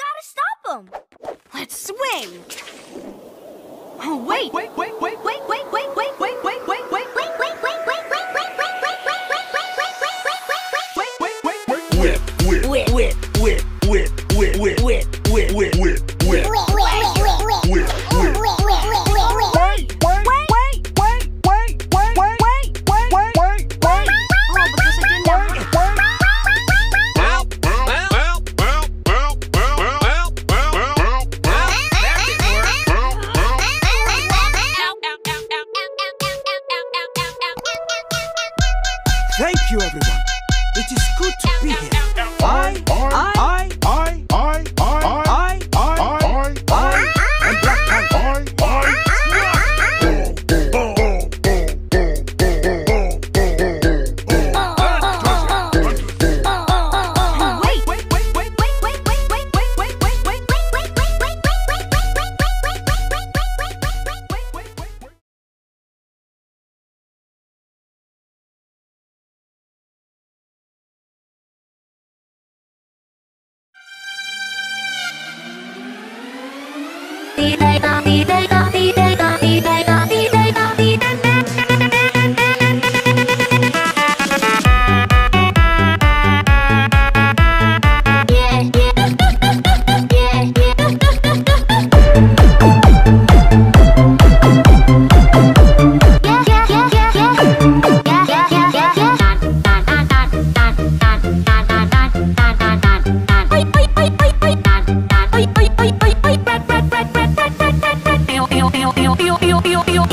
gotta stop him! Let's swing! Oh, wait! Wait, wait, wait, wait, wait, wait, wait, wait! you everyone. di day da di day da よよよよよよよ